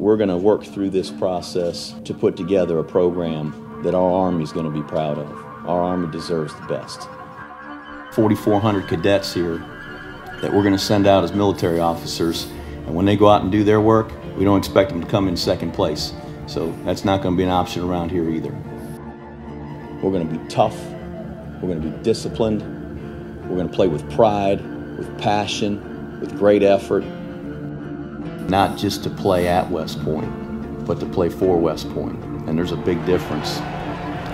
We're going to work through this process to put together a program that our Army is going to be proud of. Our Army deserves the best. 4,400 cadets here that we're going to send out as military officers, and when they go out and do their work, we don't expect them to come in second place. So that's not going to be an option around here either. We're going to be tough. We're going to be disciplined. We're going to play with pride, with passion, with great effort. Not just to play at West Point, but to play for West Point. And there's a big difference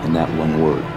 in that one word.